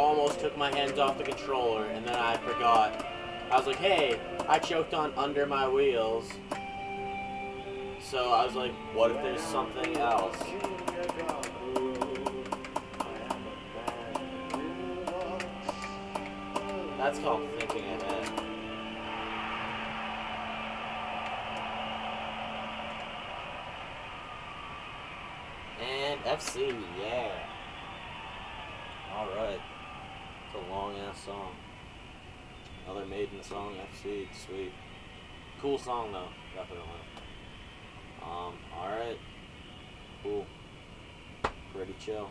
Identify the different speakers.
Speaker 1: Almost took my hands off the controller, and then I forgot. I was like, hey, I choked on under my wheels. So I was like, what if there's something else? That's called thinking ahead. And FC, yeah. Alright. It's a long ass song. Another Maiden song, FC, sweet. Cool song though, definitely. Um, alright. Cool. Pretty chill.